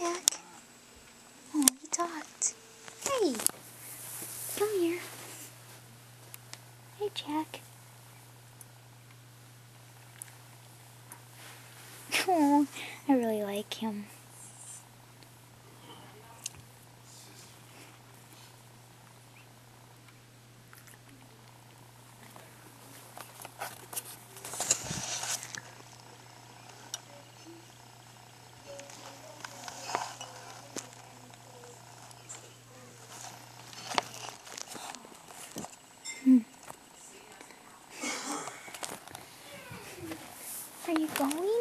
Jack. Oh, he talked. Hey, come here. Hey, Jack. Oh, I really like him. Are you going?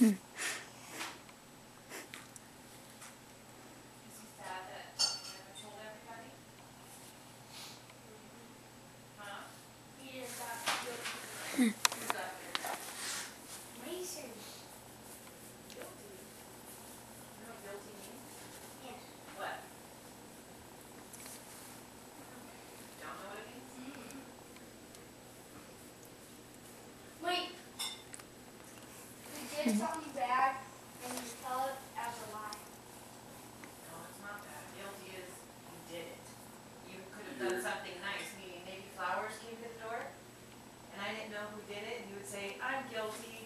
Wait. You did something bad and you tell it as a lie. No, it's not that. Guilty is you did it. You could have done something nice, meaning maybe flowers came to the door, and I didn't know who did it, and you would say, I'm guilty,